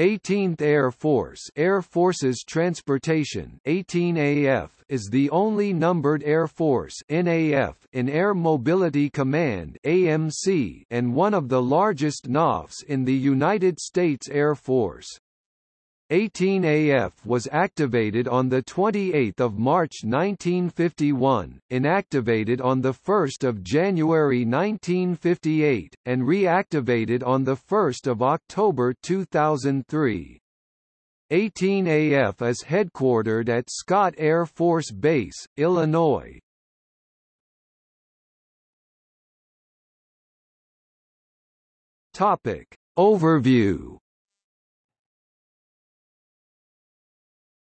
18th Air Force Air Forces Transportation 18AF is the only numbered Air Force NAF in Air Mobility Command AMC and one of the largest NAFs in the United States Air Force. 18AF was activated on 28 March 1951, inactivated on 1 January 1958, and reactivated on 1 October 2003. 18AF is headquartered at Scott Air Force Base, Illinois. Topic. Overview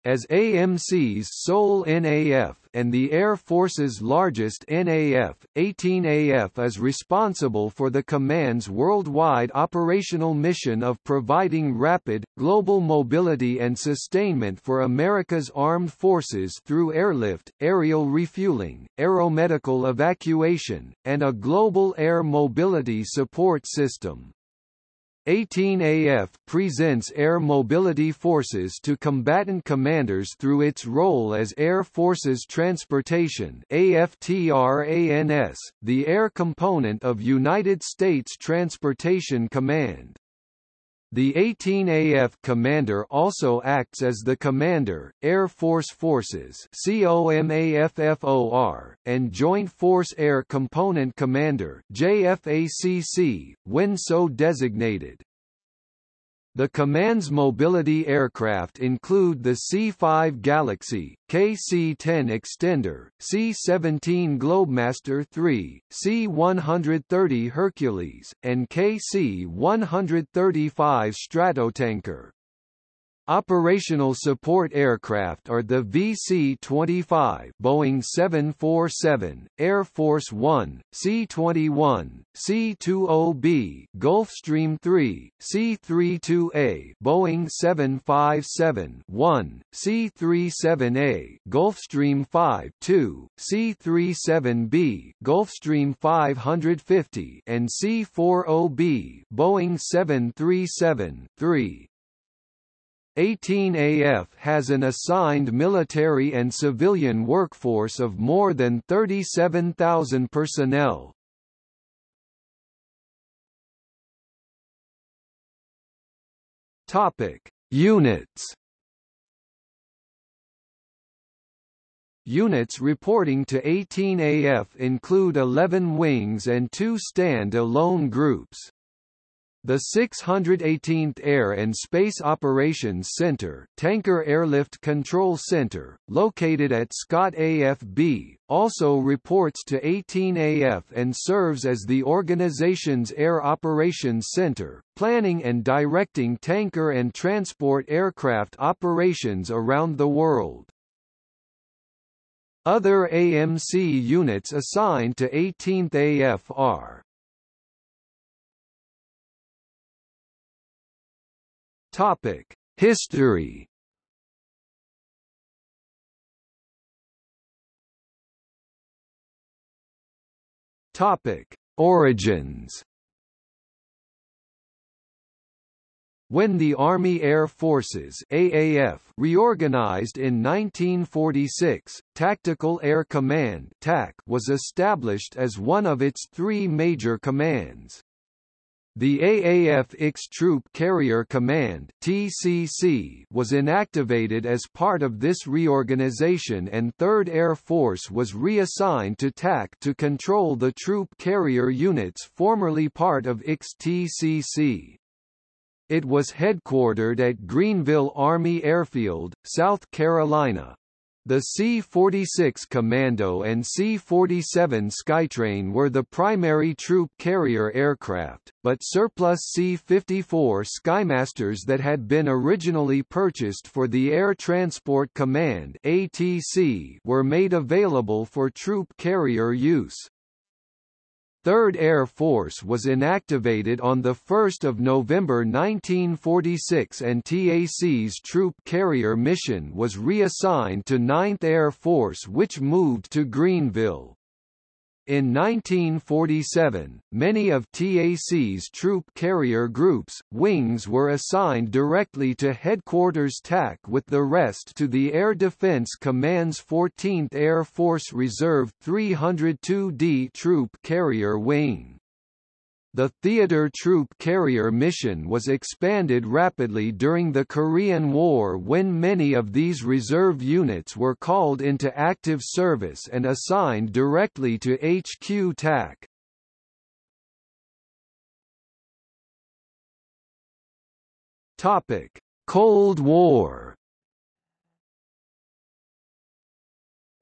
As AMC's sole NAF and the Air Force's largest NAF, 18AF is responsible for the command's worldwide operational mission of providing rapid, global mobility and sustainment for America's armed forces through airlift, aerial refueling, aeromedical evacuation, and a global air mobility support system. 18AF presents air mobility forces to combatant commanders through its role as Air Forces Transportation AFTRANS, the air component of United States Transportation Command. The 18AF commander also acts as the commander, Air Force Forces COMAFFOR, and Joint Force Air Component Commander JFACC, when so designated. The command's mobility aircraft include the C-5 Galaxy, KC-10 Extender, C-17 Globemaster III, C-130 Hercules, and KC-135 Stratotanker. Operational support aircraft are the VC-25 Boeing 747, Air Force One, C-21, C-20B Gulfstream 3, C-32A Boeing 757-1, C-37A Gulfstream 5-2, C-37B Gulfstream 550 and C-40B Boeing 737-3. 18AF has an assigned military and civilian workforce of more than 37,000 personnel. Topic: Units. Units reporting to 18AF include 11 wings and two stand-alone groups. The 618th Air and Space Operations Center, Tanker Airlift Control Center, located at Scott AFB, also reports to 18AF and serves as the organization's Air Operations Center, planning and directing tanker and transport aircraft operations around the world. Other AMC units assigned to 18th AF are Topic: History. Topic: Origins. When the Army Air Forces AAF reorganized in 1946, Tactical Air Command TAC was established as one of its three major commands. The AAF X Troop Carrier Command TCC was inactivated as part of this reorganization and 3rd Air Force was reassigned to TAC to control the troop carrier units formerly part of XTCC. It was headquartered at Greenville Army Airfield, South Carolina. The C-46 Commando and C-47 Skytrain were the primary troop carrier aircraft, but surplus C-54 Skymasters that had been originally purchased for the Air Transport Command ATC were made available for troop carrier use. 3rd Air Force was inactivated on 1 November 1946 and TAC's troop carrier mission was reassigned to 9th Air Force which moved to Greenville. In 1947, many of TAC's troop carrier groups, wings were assigned directly to Headquarters TAC with the rest to the Air Defense Command's 14th Air Force Reserve 302D Troop Carrier Wing. The theater troop carrier mission was expanded rapidly during the Korean War when many of these reserve units were called into active service and assigned directly to HQ TAC. Cold War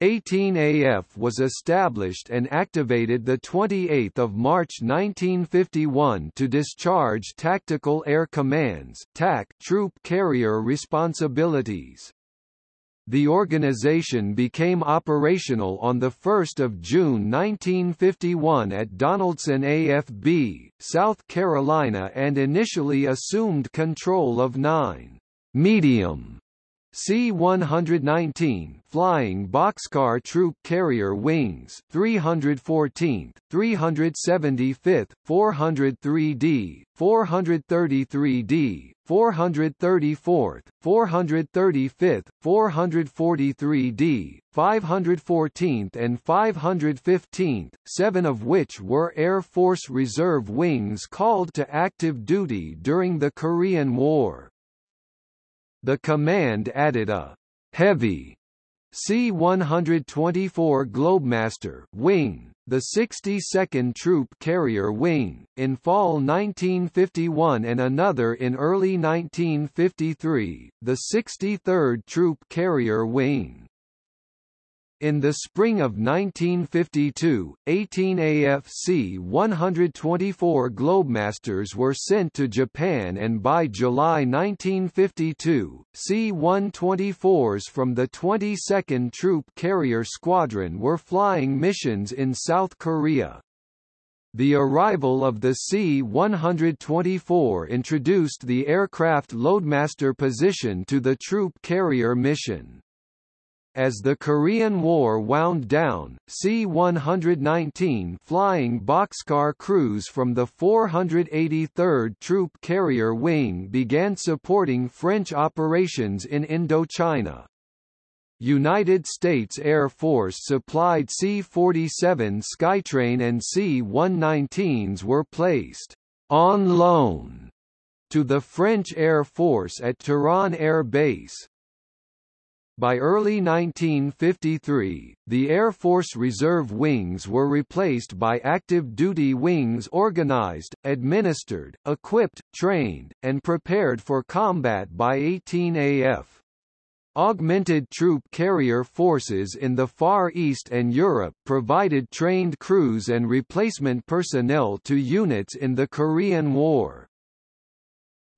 18AF was established and activated 28 March 1951 to discharge Tactical Air Command's TAC troop carrier responsibilities. The organization became operational on 1 June 1951 at Donaldson AFB, South Carolina and initially assumed control of nine medium C-119 Flying Boxcar Troop Carrier Wings 314th, 375th, 403d, 433d, 434th, 435th, 443d, 514th and 515th, seven of which were Air Force Reserve wings called to active duty during the Korean War. The command added a heavy C-124 Globemaster wing, the 62nd Troop Carrier Wing, in fall 1951 and another in early 1953, the 63rd Troop Carrier Wing. In the spring of 1952, 18 AFC 124 Globemasters were sent to Japan and by July 1952, C-124s from the 22nd Troop Carrier Squadron were flying missions in South Korea. The arrival of the C-124 introduced the aircraft loadmaster position to the troop carrier mission. As the Korean War wound down, C-119 flying boxcar crews from the 483rd Troop Carrier Wing began supporting French operations in Indochina. United States Air Force supplied C-47 Skytrain and C-119s were placed on loan to the French Air Force at Tourane Air Base. By early 1953, the Air Force Reserve wings were replaced by active duty wings organized, administered, equipped, trained, and prepared for combat by 18AF. Augmented troop carrier forces in the Far East and Europe provided trained crews and replacement personnel to units in the Korean War.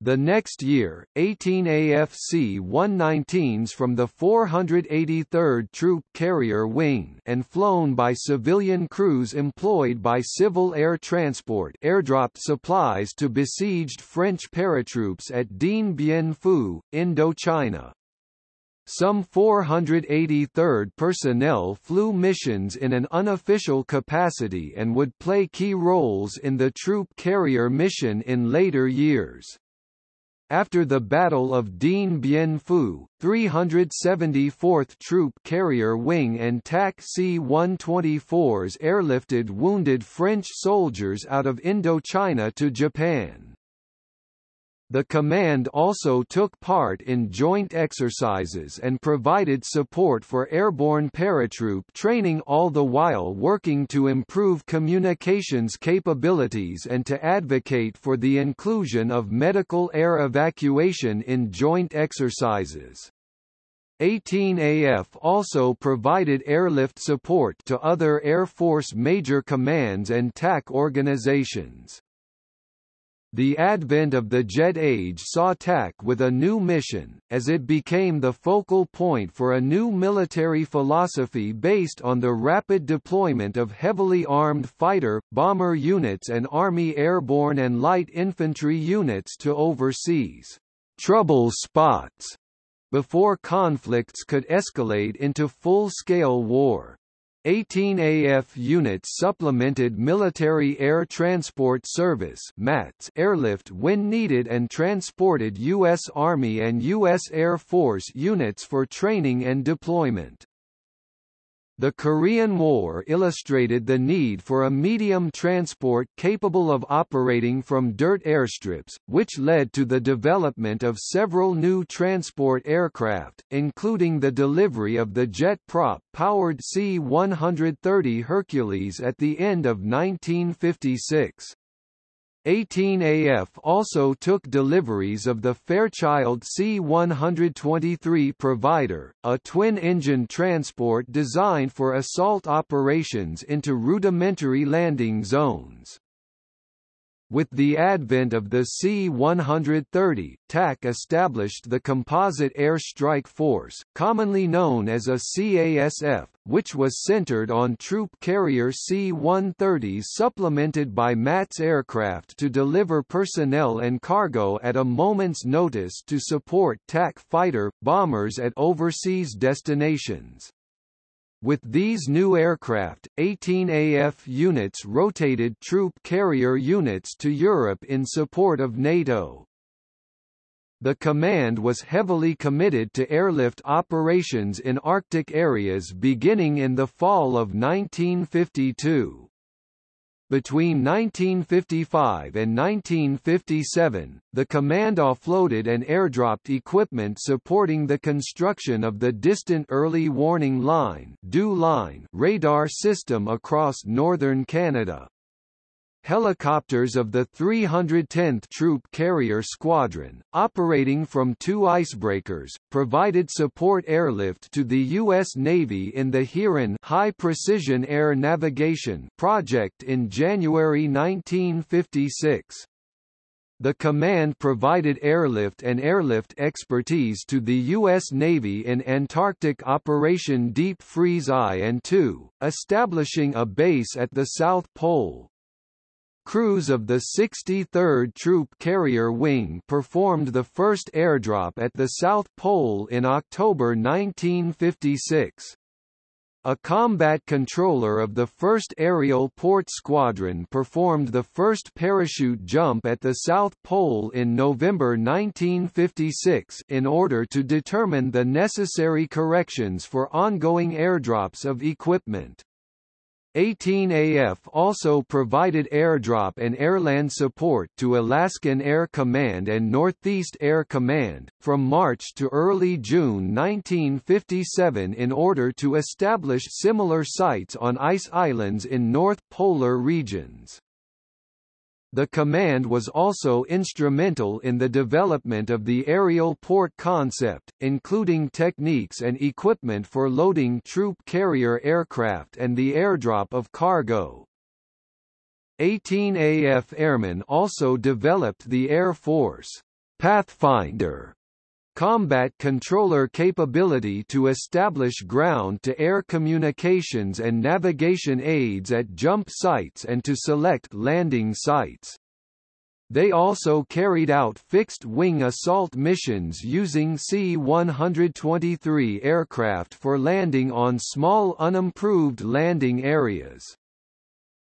The next year, 18 AFC-119s from the 483rd Troop Carrier Wing and flown by civilian crews employed by Civil Air Transport airdropped supplies to besieged French paratroops at Dien Bien Phu, Indochina. Some 483rd personnel flew missions in an unofficial capacity and would play key roles in the troop carrier mission in later years. After the Battle of Dien Bien Phu, 374th Troop Carrier Wing and TAC C-124s airlifted wounded French soldiers out of Indochina to Japan. The command also took part in joint exercises and provided support for airborne paratroop training all the while working to improve communications capabilities and to advocate for the inclusion of medical air evacuation in joint exercises. 18AF also provided airlift support to other Air Force major commands and TAC organizations. The advent of the jet age saw TAC with a new mission, as it became the focal point for a new military philosophy based on the rapid deployment of heavily armed fighter, bomber units and Army airborne and light infantry units to overseas trouble spots before conflicts could escalate into full-scale war. 18AF units supplemented Military Air Transport Service MATS airlift when needed and transported U.S. Army and U.S. Air Force units for training and deployment. The Korean War illustrated the need for a medium transport capable of operating from dirt airstrips, which led to the development of several new transport aircraft, including the delivery of the jet prop-powered C-130 Hercules at the end of 1956. 18AF also took deliveries of the Fairchild C-123 Provider, a twin-engine transport designed for assault operations into rudimentary landing zones. With the advent of the C-130, TAC established the Composite Air Strike Force, commonly known as a CASF, which was centered on troop carrier C-130s supplemented by MATS aircraft to deliver personnel and cargo at a moment's notice to support TAC fighter, bombers at overseas destinations. With these new aircraft, 18AF units rotated troop carrier units to Europe in support of NATO. The command was heavily committed to airlift operations in Arctic areas beginning in the fall of 1952. Between 1955 and 1957, the command offloaded and airdropped equipment supporting the construction of the Distant Early Warning Line radar system across northern Canada. Helicopters of the 310th Troop Carrier Squadron, operating from two icebreakers, provided support airlift to the U.S. Navy in the HIRAN High Precision Air Navigation project in January 1956. The command provided airlift and airlift expertise to the U.S. Navy in Antarctic Operation Deep Freeze I and II, establishing a base at the South Pole. Crews of the 63rd Troop Carrier Wing performed the first airdrop at the South Pole in October 1956. A combat controller of the 1st Aerial Port Squadron performed the first parachute jump at the South Pole in November 1956 in order to determine the necessary corrections for ongoing airdrops of equipment. 18AF also provided airdrop and airland support to Alaskan Air Command and Northeast Air Command, from March to early June 1957 in order to establish similar sites on ice islands in North Polar regions. The command was also instrumental in the development of the aerial port concept, including techniques and equipment for loading troop carrier aircraft and the airdrop of cargo. 18AF Airmen also developed the Air Force Pathfinder combat controller capability to establish ground-to-air communications and navigation aids at jump sites and to select landing sites. They also carried out fixed-wing assault missions using C-123 aircraft for landing on small unimproved landing areas.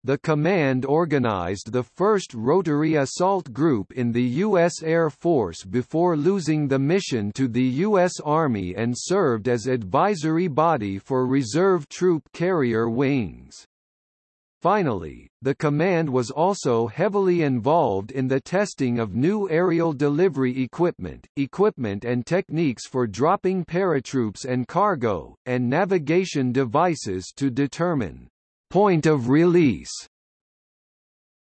The command organized the first rotary assault group in the U.S. Air Force before losing the mission to the U.S. Army and served as advisory body for reserve troop carrier wings. Finally, the command was also heavily involved in the testing of new aerial delivery equipment, equipment and techniques for dropping paratroops and cargo, and navigation devices to determine Point of release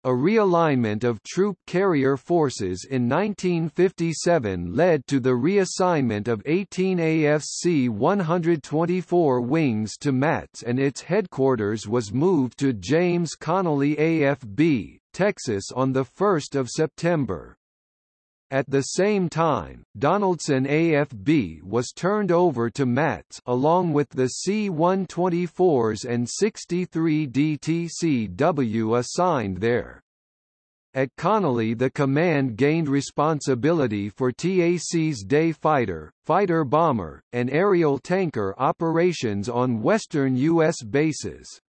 a realignment of troop carrier forces in 1957 led to the reassignment of 18 AFC 124 wings to MATS and its headquarters was moved to James Connally AFB, Texas on 1 September. At the same time, Donaldson AFB was turned over to MATS along with the C-124s and 63 DTCW assigned there. At Connally the command gained responsibility for TAC's day fighter, fighter bomber, and aerial tanker operations on western U.S. bases.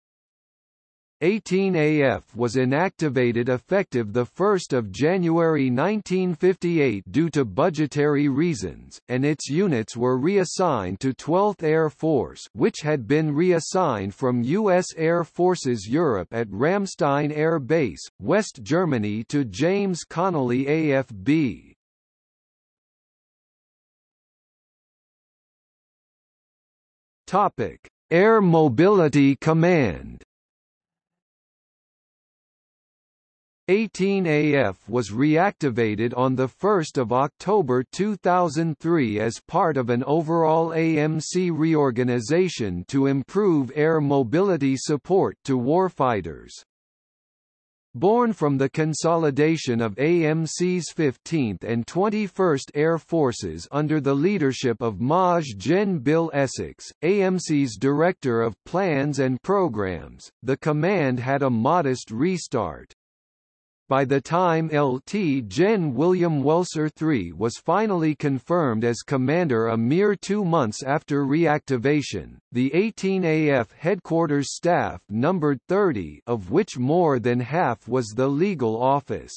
18AF was inactivated effective 1 January 1958 due to budgetary reasons, and its units were reassigned to 12th Air Force which had been reassigned from U.S. Air Forces Europe at Ramstein Air Base, West Germany to James Connally AFB. Air Mobility Command 18AF was reactivated on 1 October 2003 as part of an overall AMC reorganization to improve air mobility support to warfighters. Born from the consolidation of AMC's 15th and 21st Air Forces under the leadership of Maj Gen Bill Essex, AMC's Director of Plans and Programs, the command had a modest restart. By the time LT Gen William Welser III was finally confirmed as commander a mere two months after reactivation, the 18AF headquarters staff numbered 30 of which more than half was the legal office.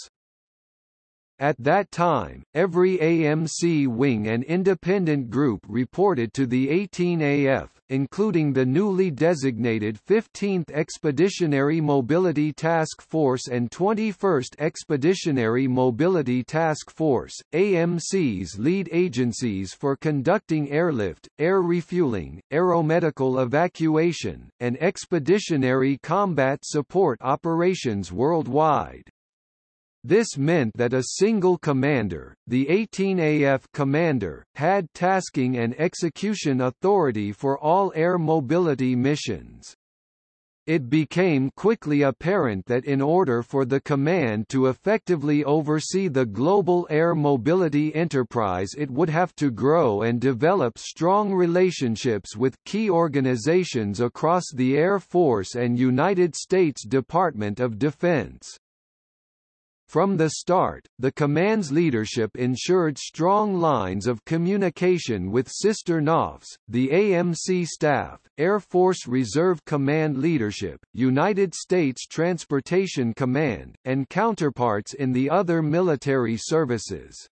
At that time, every AMC wing and independent group reported to the 18AF, including the newly designated 15th Expeditionary Mobility Task Force and 21st Expeditionary Mobility Task Force, AMC's lead agencies for conducting airlift, air refueling, aeromedical evacuation, and expeditionary combat support operations worldwide. This meant that a single commander, the 18AF commander, had tasking and execution authority for all air mobility missions. It became quickly apparent that in order for the command to effectively oversee the global air mobility enterprise it would have to grow and develop strong relationships with key organizations across the Air Force and United States Department of Defense. From the start, the command's leadership ensured strong lines of communication with sister NAFs, the AMC staff, Air Force Reserve Command leadership, United States Transportation Command, and counterparts in the other military services.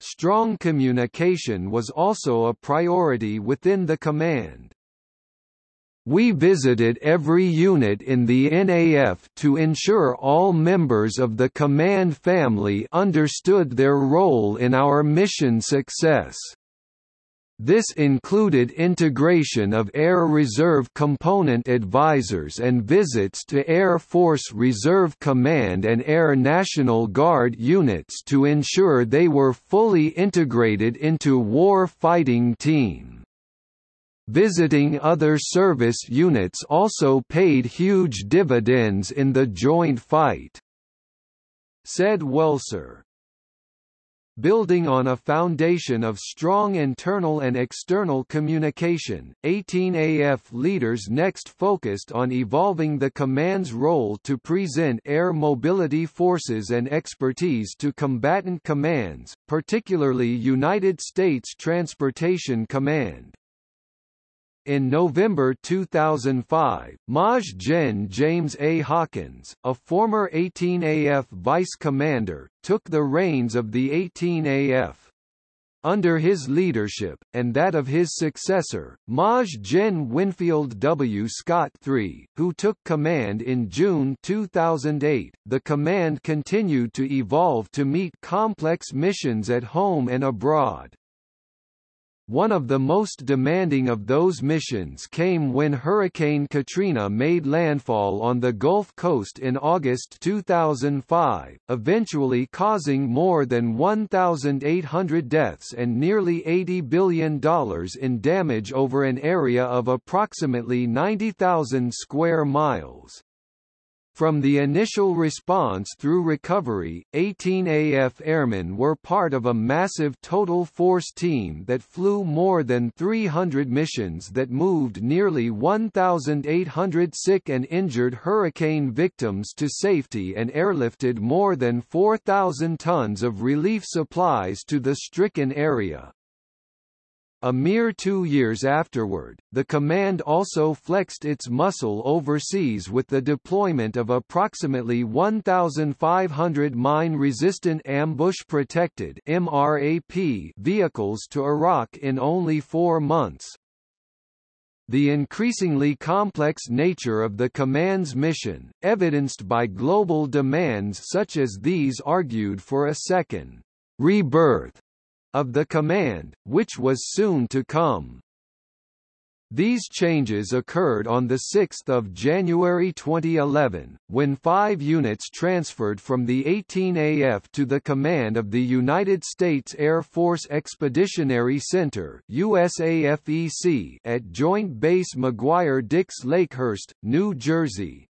Strong communication was also a priority within the command. We visited every unit in the NAF to ensure all members of the command family understood their role in our mission success. This included integration of Air Reserve Component Advisors and visits to Air Force Reserve Command and Air National Guard units to ensure they were fully integrated into war fighting team. Visiting other service units also paid huge dividends in the joint fight. Said Welser. Building on a foundation of strong internal and external communication, 18AF leaders next focused on evolving the command's role to present air mobility forces and expertise to combatant commands, particularly United States Transportation Command. In November 2005, Maj Gen James A. Hawkins, a former 18AF vice commander, took the reins of the 18AF. Under his leadership, and that of his successor, Maj Gen Winfield W. Scott III, who took command in June 2008, the command continued to evolve to meet complex missions at home and abroad. One of the most demanding of those missions came when Hurricane Katrina made landfall on the Gulf Coast in August 2005, eventually causing more than 1,800 deaths and nearly $80 billion in damage over an area of approximately 90,000 square miles. From the initial response through recovery, 18 AF airmen were part of a massive total force team that flew more than 300 missions that moved nearly 1,800 sick and injured hurricane victims to safety and airlifted more than 4,000 tons of relief supplies to the stricken area. A mere two years afterward, the command also flexed its muscle overseas with the deployment of approximately 1,500 mine-resistant ambush-protected vehicles to Iraq in only four months. The increasingly complex nature of the command's mission, evidenced by global demands such as these argued for a second rebirth of the command, which was soon to come. These changes occurred on 6 January 2011, when five units transferred from the 18AF to the command of the United States Air Force Expeditionary Center USAFEC at Joint Base McGuire-Dix Lakehurst, New Jersey.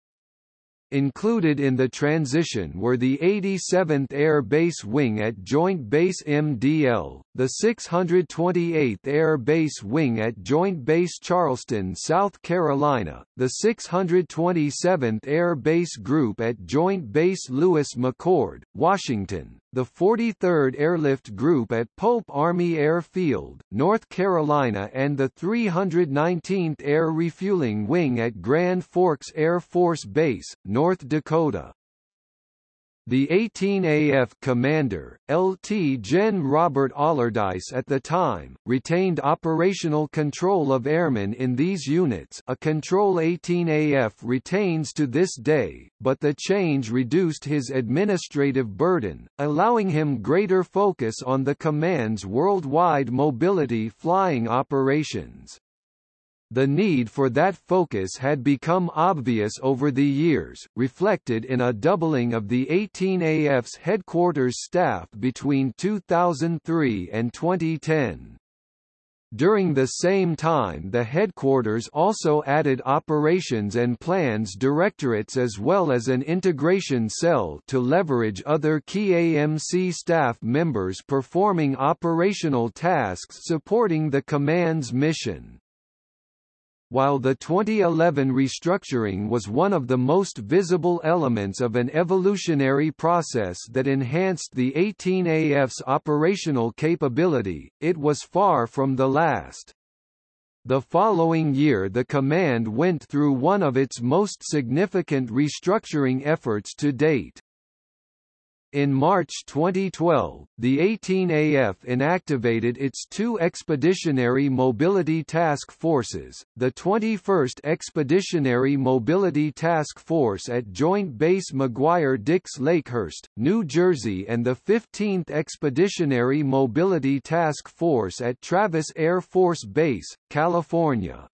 Included in the transition were the 87th Air Base Wing at Joint Base MDL, the 628th Air Base Wing at Joint Base Charleston, South Carolina, the 627th Air Base Group at Joint Base Lewis McChord, Washington, the 43rd Airlift Group at Pope Army Airfield, North Carolina and the 319th Air Refueling Wing at Grand Forks Air Force Base, North Dakota. The 18AF commander, LT Gen. Robert Allardice at the time, retained operational control of airmen in these units a control 18AF retains to this day, but the change reduced his administrative burden, allowing him greater focus on the command's worldwide mobility flying operations. The need for that focus had become obvious over the years, reflected in a doubling of the 18AF's headquarters staff between 2003 and 2010. During the same time the headquarters also added operations and plans directorates as well as an integration cell to leverage other key AMC staff members performing operational tasks supporting the command's mission. While the 2011 restructuring was one of the most visible elements of an evolutionary process that enhanced the 18AF's operational capability, it was far from the last. The following year the command went through one of its most significant restructuring efforts to date. In March 2012, the 18AF inactivated its two Expeditionary Mobility Task Forces, the 21st Expeditionary Mobility Task Force at Joint Base McGuire-Dix Lakehurst, New Jersey and the 15th Expeditionary Mobility Task Force at Travis Air Force Base, California.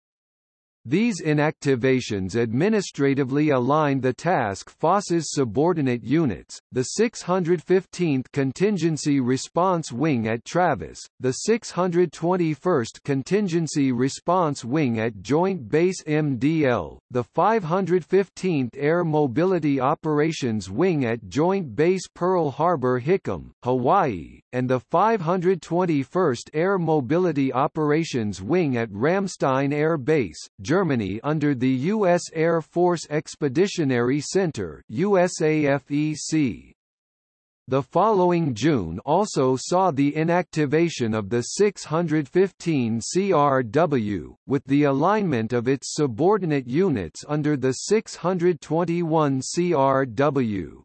These inactivations administratively aligned the task force's subordinate units, the 615th Contingency Response Wing at Travis, the 621st Contingency Response Wing at Joint Base MDL, the 515th Air Mobility Operations Wing at Joint Base Pearl Harbor Hickam, Hawaii, and the 521st Air Mobility Operations Wing at Ramstein Air Base, Germany under the U.S. Air Force Expeditionary Center USAFEC. The following June also saw the inactivation of the 615 CRW, with the alignment of its subordinate units under the 621 CRW.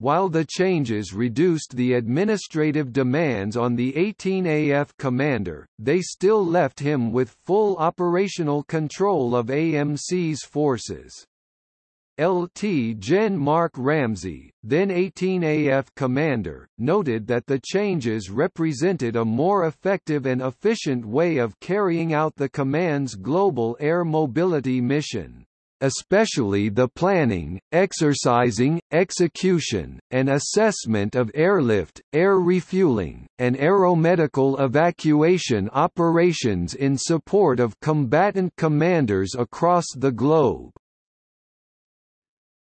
While the changes reduced the administrative demands on the 18AF commander, they still left him with full operational control of AMC's forces. LT Gen Mark Ramsey, then 18AF commander, noted that the changes represented a more effective and efficient way of carrying out the command's global air mobility mission especially the planning, exercising, execution, and assessment of airlift, air refueling, and aeromedical evacuation operations in support of combatant commanders across the globe.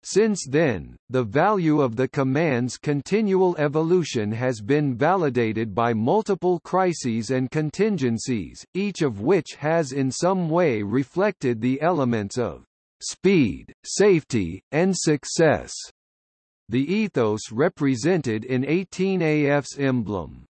Since then, the value of the command's continual evolution has been validated by multiple crises and contingencies, each of which has in some way reflected the elements of speed, safety, and success. The ethos represented in 18AF's emblem.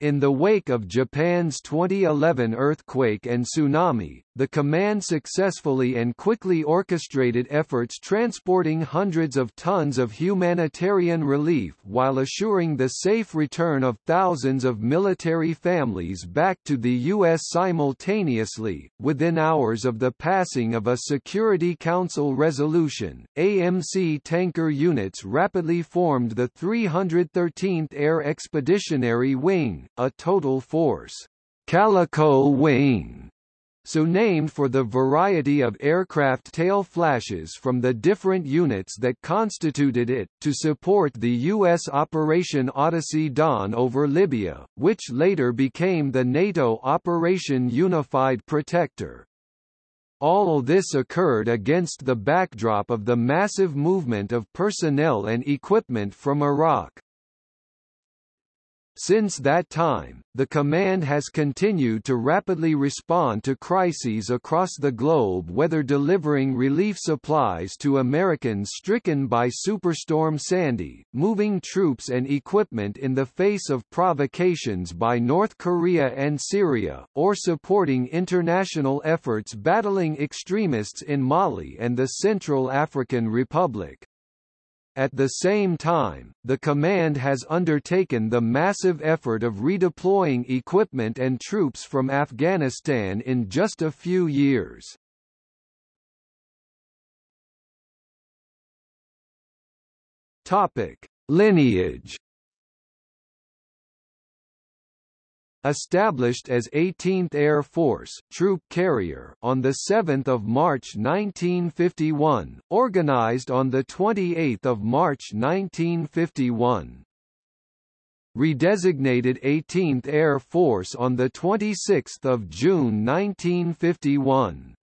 In the wake of Japan's 2011 earthquake and tsunami, the command successfully and quickly orchestrated efforts transporting hundreds of tons of humanitarian relief while assuring the safe return of thousands of military families back to the U.S. simultaneously. Within hours of the passing of a Security Council resolution, AMC tanker units rapidly formed the 313th Air Expeditionary Wing, a total force Calico Wing, so named for the variety of aircraft tail flashes from the different units that constituted it, to support the U.S. Operation Odyssey Dawn over Libya, which later became the NATO Operation Unified Protector. All this occurred against the backdrop of the massive movement of personnel and equipment from Iraq. Since that time, the command has continued to rapidly respond to crises across the globe whether delivering relief supplies to Americans stricken by Superstorm Sandy, moving troops and equipment in the face of provocations by North Korea and Syria, or supporting international efforts battling extremists in Mali and the Central African Republic. At the same time, the command has undertaken the massive effort of redeploying equipment and troops from Afghanistan in just a few years. Topic: Lineage Established as 18th Air Force troop carrier on 7 March 1951, organized on 28 March 1951. Redesignated 18th Air Force on 26 June 1951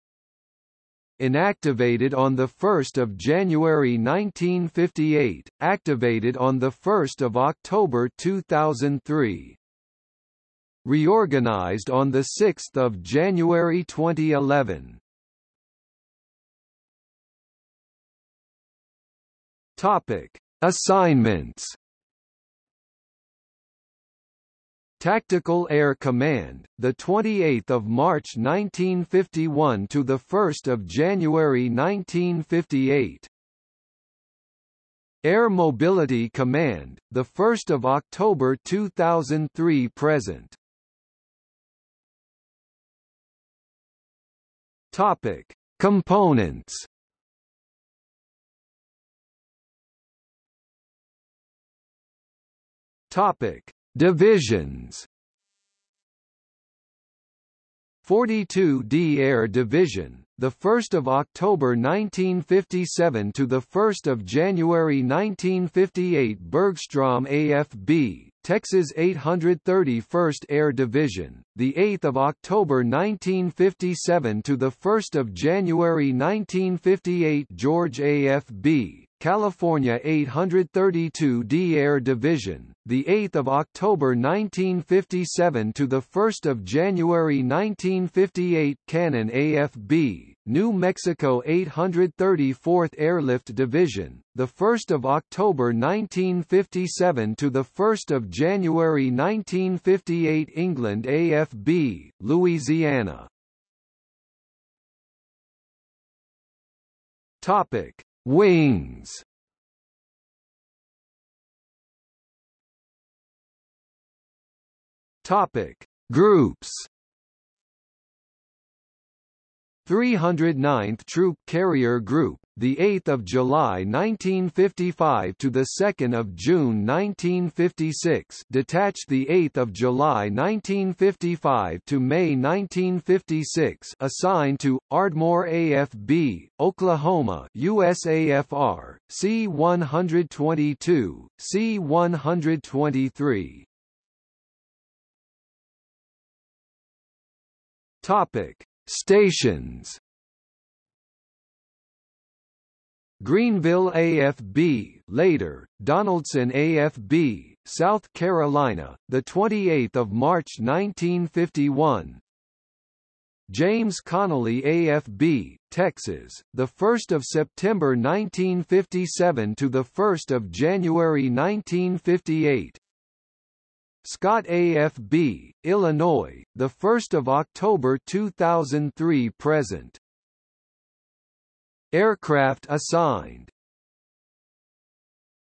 inactivated on 1 January 1958, activated on 1 October 2003 reorganized on 6 January 2011. Topic: Assignments. Tactical Air Command, the 28th of March 1951 to the 1st of January 1958. Air Mobility Command, the 1st of October 2003 present. Topic: Components. Topic: Divisions. 42d Air Division, the 1st of October 1957 to the 1st of January 1958 Bergstrom AFB, Texas 831st Air Division, the 8th of October 1957 to the 1st of January 1958 George AFB, California 832d Air Division, the 8th of October 1957 to the 1st of January 1958 Cannon AFB, New Mexico 834th Airlift Division, the 1st of October 1957 to the 1st of January 1958 England AFB, Louisiana. Topic: Wings. Topic: Groups. 309th Troop Carrier Group, the 8th of July 1955 to the 2nd of June 1956, detached the 8th of July 1955 to May 1956, assigned to Ardmore AFB, Oklahoma, USAFR, C-122, C-123. Topic: Stations Greenville AFB, later Donaldson AFB, South Carolina, the 28th of March 1951. James Connally AFB, Texas, the 1st of September 1957 to the 1st of January 1958. Scott AFB, Illinois, the 1st of October 2003 present. Aircraft assigned